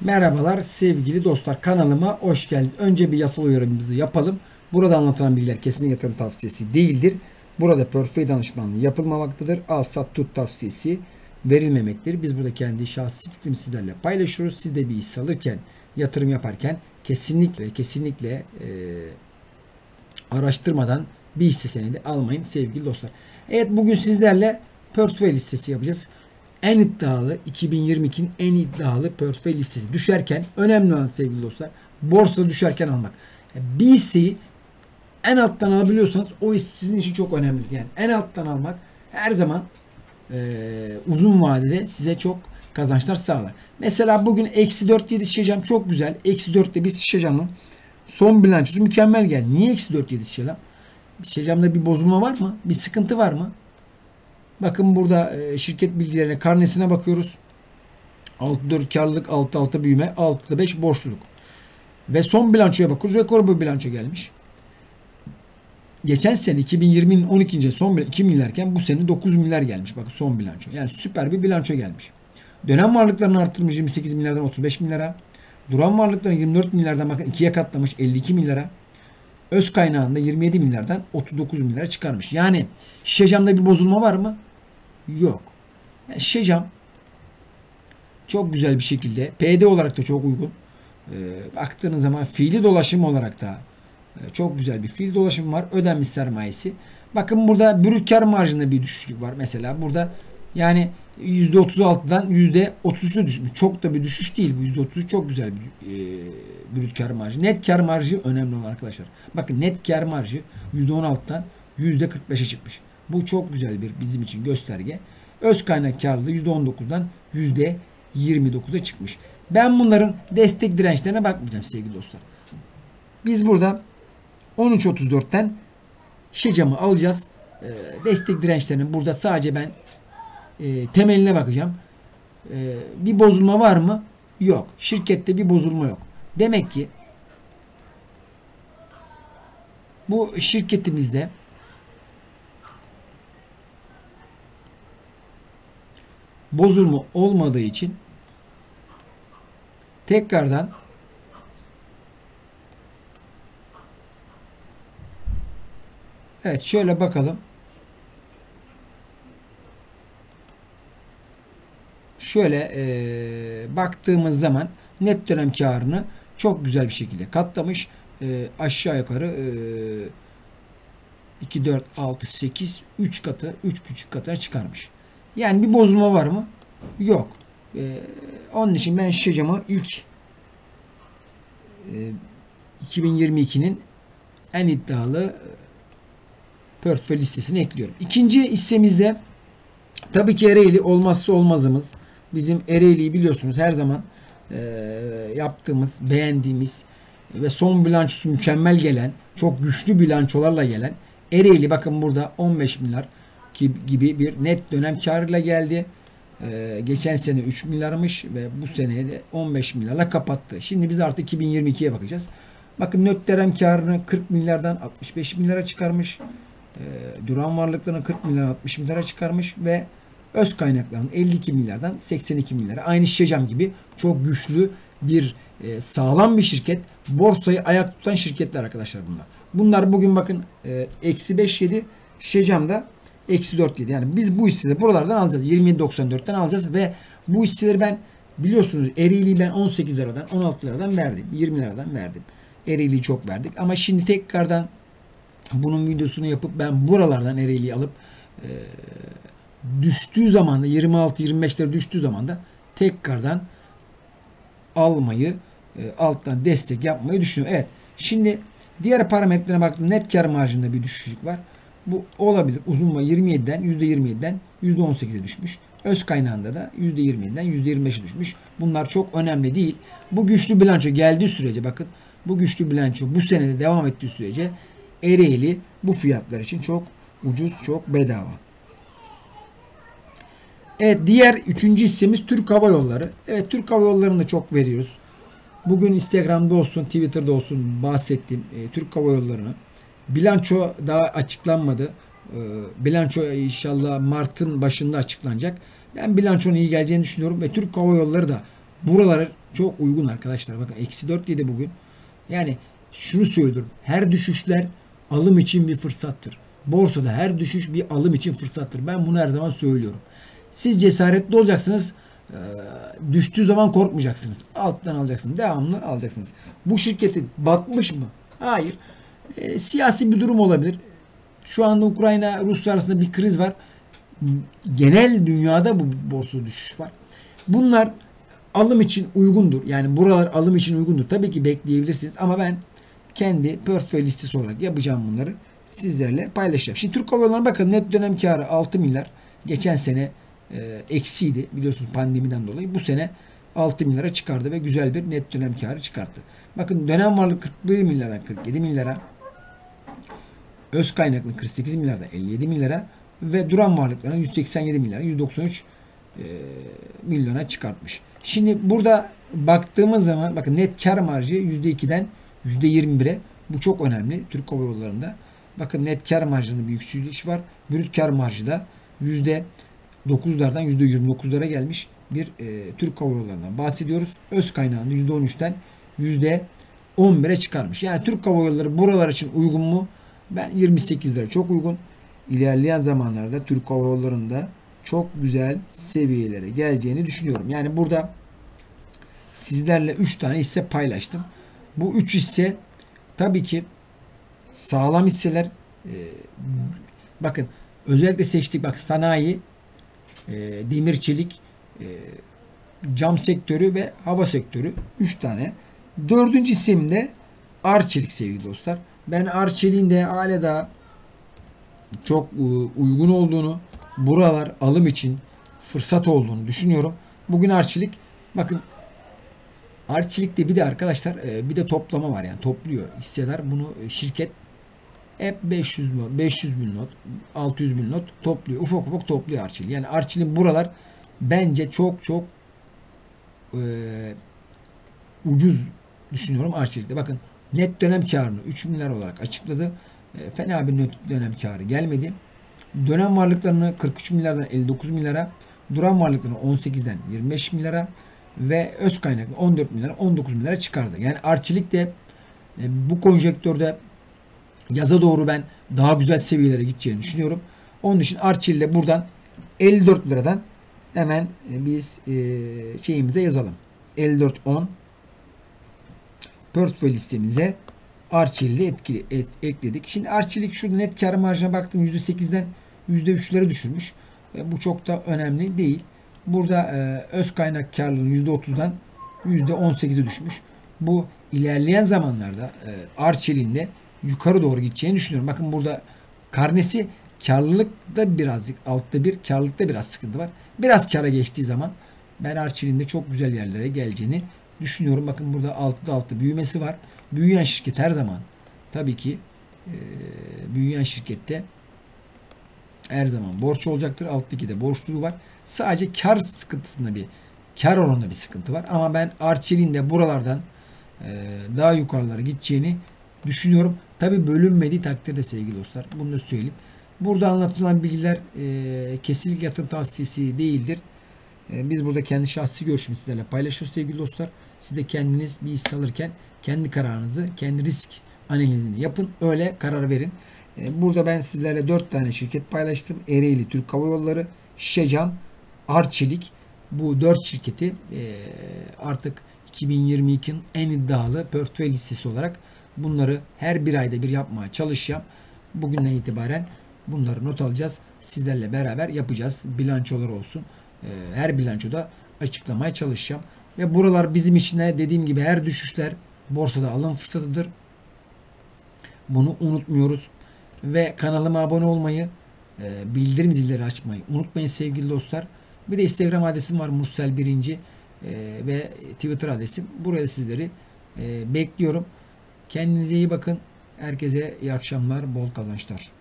Merhabalar sevgili dostlar kanalıma hoş geldiniz. Önce bir yasal uyarımızı yapalım. Burada anlatılan bilgiler kesinlikle yatırım tavsiyesi değildir. Burada portföy danışmanlığı yapılmamaktadır. Al sat tut tavsiyesi verilmemektir. Biz burada kendi şahsi fikrimizi sizlerle paylaşıyoruz. Siz de bir iş alırken, yatırım yaparken kesinlikle kesinlikle e, araştırmadan bir hisse senedi almayın sevgili dostlar. Evet bugün sizlerle portföy listesi yapacağız en iddialı 2022'nin en iddialı portföy listesi düşerken önemli olan sevgili dostlar borsada düşerken almak. Bir hisseyi en alttan alabiliyorsanız o hisse sizin için çok önemlidir. Yani en alttan almak her zaman e, uzun vadede size çok kazançlar sağlar. Mesela bugün eksi 4 7 şişeceğim çok güzel. Eksi 4'te bir şişeceğim son bilançosu mükemmel geldi. Niye eksi 4 7 şişeceğim? Bir bozulma var mı? Bir sıkıntı var mı? Bakın burada e, şirket bilgilerine, karnesine bakıyoruz. 6-4 karlılık, 6-6 büyüme, 6-5 borçluluk. Ve son bilançoya bakıyoruz. Rekor bir bilanço gelmiş. Geçen sene 2020'nin 12. son 2 milyarken bu sene 9 milyar gelmiş. Bakın son bilanço. Yani süper bir bilanço gelmiş. Dönem varlıklarını arttırmış 28 milyardan 35 milyara. Duran varlıklarını 24 milyardan bakın ikiye katlamış 52 milyara. Öz kaynağında 27 milyardan 39 milyara çıkarmış. Yani şişe bir bozulma var mı? Yok. Yani şişe çok güzel bir şekilde PD olarak da çok uygun. E, baktığınız zaman fiili dolaşım olarak da e, çok güzel bir fiil dolaşım var. Ödenmiş sermayesi. Bakın burada brüt kar marjında bir düşüşlük var mesela. Burada yani %36'dan %33'e düşmüş. Çok da bir düşüş değil. Bu %33 çok güzel bir e, brüt kar marjı. Net kar marjı önemli olan arkadaşlar. Bakın net kar marjı %16'dan %45'e çıkmış. Bu çok güzel bir bizim için gösterge. Öz kaynak karlılığı %19'dan %29'a çıkmış. Ben bunların destek dirençlerine bakmayacağım sevgili dostlar. Biz burada 13.34'ten şecamı alacağız. Ee, destek dirençlerinin burada sadece ben e, temeline bakacağım. E, bir bozulma var mı? Yok. Şirkette bir bozulma yok. Demek ki bu şirketimizde bozulma olmadığı için tekrardan Evet şöyle bakalım. Şöyle e, baktığımız zaman net dönem karını çok güzel bir şekilde katlamış. E, aşağı yukarı e, 2, 4, 6, 8, 3 katı, 3,5 katına çıkarmış. Yani bir bozulma var mı? Yok. Ee, onun için ben şişecamı ilk e, 2022'nin en iddialı e, portföy listesine ekliyorum. İkinci hissemizde tabii ki Ereğli olmazsa olmazımız. Bizim Ereğli'yi biliyorsunuz her zaman e, yaptığımız, beğendiğimiz ve son bilançosu mükemmel gelen, çok güçlü bilançolarla gelen Ereğli bakın burada 15 milyar gibi bir net dönem karıyla geldi. Ee, geçen sene 3 milyarmış ve bu seneye de 15 milyarla kapattı. Şimdi biz artık 2022'ye bakacağız. Bakın net dönem karını 40 milyardan 65 milyara çıkarmış. Ee, duran varlıklarını 40 milyar 60 milyara çıkarmış ve öz kaynaklarını 52 milyardan 82 milyara. Aynı Şecam gibi çok güçlü bir e, sağlam bir şirket. Borsayı ayak tutan şirketler arkadaşlar bunlar. Bunlar bugün bakın e, eksi 5 7 Şecam'da eksi 4 7. Yani biz bu hisseleri buralardan alacağız. 27.94'ten alacağız ve bu hisseleri ben biliyorsunuz Ereğli'yi ben 18 liradan 16 liradan verdim. 20 liradan verdim. Ereğli'yi çok verdik. Ama şimdi tekrardan bunun videosunu yapıp ben buralardan Ereğli'yi alıp e, düştüğü zaman da 26-25'lere düştüğü zaman da tekrardan almayı e, alttan destek yapmayı düşünüyorum. Evet. Şimdi diğer parametrelerine baktım. Net kar marjında bir düşüşlük var. Bu olabilir. Uzun var 27'den %27'den %18'e düşmüş. Öz kaynağında da %27'den %25'e düşmüş. Bunlar çok önemli değil. Bu güçlü bilanço geldiği sürece bakın bu güçlü bilanço bu senede devam ettiği sürece Ereğli bu fiyatlar için çok ucuz, çok bedava. Evet diğer üçüncü hissemiz Türk Hava Yolları. Evet Türk Hava Yolları'nı çok veriyoruz. Bugün Instagram'da olsun, Twitter'da olsun bahsettiğim e, Türk Hava Yolları'nı Bilanço daha açıklanmadı. Ee, bilanço inşallah Mart'ın başında açıklanacak. Ben bilançonun iyi geleceğini düşünüyorum ve Türk Hava Yolları da Buraları çok uygun arkadaşlar. Bakın eksi 4 yedi bugün. Yani şunu söylüyorum. Her düşüşler alım için bir fırsattır. Borsada her düşüş bir alım için fırsattır. Ben bunu her zaman söylüyorum. Siz cesaretli olacaksınız. Ee, düştüğü zaman korkmayacaksınız. Alttan alacaksınız. Devamlı alacaksınız. Bu şirketi batmış mı? Hayır. E, siyasi bir durum olabilir. Şu anda Ukrayna Rusya arasında bir kriz var. Genel dünyada bu borsa düşüş var. Bunlar alım için uygundur. Yani buralar alım için uygundur. Tabii ki bekleyebilirsiniz ama ben kendi portföy listesi olarak yapacağım bunları sizlerle paylaşacağım. Şimdi Türk Hava Yolları'na bakın net dönem karı 6 milyar. Geçen sene e, eksiydi biliyorsunuz pandemiden dolayı. Bu sene 6 milyara çıkardı ve güzel bir net dönem karı çıkarttı. Bakın dönem varlık 41 milyara 47 milyara öz kaynaklı 48 milyarda 57 milyara ve duran varlıklarına 187 milyara 193 e, milyona çıkartmış. Şimdi burada baktığımız zaman bakın net kar marjı %2'den %21'e bu çok önemli Türk Hava Yolları'nda. Bakın net kar marjının bir yükseliş var. Brüt kar marjı da %9'lardan %29'lara gelmiş bir e, Türk Hava Yolları'ndan bahsediyoruz. Öz kaynağını %13'ten %11'e çıkarmış. Yani Türk Hava Yolları buralar için uygun mu? Ben 28 lira çok uygun. İlerleyen zamanlarda Türk Hava Yolları'nda çok güzel seviyelere geleceğini düşünüyorum. Yani burada sizlerle 3 tane hisse paylaştım. Bu 3 hisse tabii ki sağlam hisseler e, bakın özellikle seçtik bak sanayi e, demir çelik e, cam sektörü ve hava sektörü 3 tane. Dördüncü isim de Arçelik sevgili dostlar. Ben Arçelik'in de hala da çok e, uygun olduğunu, buralar alım için fırsat olduğunu düşünüyorum. Bugün Arçelik bakın Arçelik'te bir de arkadaşlar e, bir de toplama var yani topluyor hisseler. Bunu e, şirket hep 500 not, 500 bin not, 600 bin not topluyor. Ufak ufak topluyor Arçelik. Yani Arçelik'in buralar bence çok çok e, ucuz düşünüyorum Arçelik'te. Bakın net dönem karını 3 milyar olarak açıkladı. E, fena bir net dönem karı gelmedi. Dönem varlıklarını 43 milyardan 59 milyara, duran varlıklarını 18'den 25 milyara ve öz kaynaklı 14 milyara 19 milyara çıkardı. Yani Arçelik de e, bu konjektörde yaza doğru ben daha güzel seviyelere gideceğini düşünüyorum. Onun için Arçelik'le buradan 54 liradan hemen e, biz şeyimize yazalım. 54.10 portföy listemize Arçelik'i etkili, et, ekledik. Şimdi Arçelik şurada net kar marjına baktım %8'den %3'lere düşürmüş. E, bu çok da önemli değil. Burada e, öz kaynak karlılığının %30'dan %18'e düşmüş. Bu ilerleyen zamanlarda e, Arçelik'in de yukarı doğru gideceğini düşünüyorum. Bakın burada karnesi karlılıkta birazcık altta bir karlılıkta biraz sıkıntı var. Biraz kara geçtiği zaman ben Arçelik'in de çok güzel yerlere geleceğini düşünüyorum. Bakın burada 6'da 6 büyümesi var. Büyüyen şirket her zaman tabii ki e, büyüyen şirkette her zaman borç olacaktır. Alttaki de borçluluğu var. Sadece kar sıkıntısında bir kar oranında bir sıkıntı var. Ama ben Arçelik'in de buralardan e, daha yukarılara gideceğini düşünüyorum. Tabi bölünmediği takdirde sevgili dostlar. Bunu da söyleyeyim. Burada anlatılan bilgiler e, kesinlikle yatırım tavsiyesi değildir. E, biz burada kendi şahsi görüşümü sizlerle paylaşıyoruz sevgili dostlar. Siz de kendiniz bir hisse alırken kendi kararınızı, kendi risk analizini yapın. Öyle karar verin. E, burada ben sizlerle 4 tane şirket paylaştım. Ereğli Türk Hava Yolları, Şecam, Arçelik. Bu 4 şirketi e, artık 2022'nin en iddialı portföy listesi olarak bunları her bir ayda bir yapmaya çalışacağım. Bugünden itibaren bunları not alacağız. Sizlerle beraber yapacağız. Bilançolar olsun. E, her bilançoda açıklamaya çalışacağım. Ve buralar bizim için de dediğim gibi her düşüşler borsada alım fırsatıdır. Bunu unutmuyoruz. Ve kanalıma abone olmayı, e, bildirim zilleri açmayı unutmayın sevgili dostlar. Bir de Instagram adresim var Mursel Birinci e, ve Twitter adresim. Buraya sizleri e, bekliyorum. Kendinize iyi bakın. Herkese iyi akşamlar, bol kazançlar.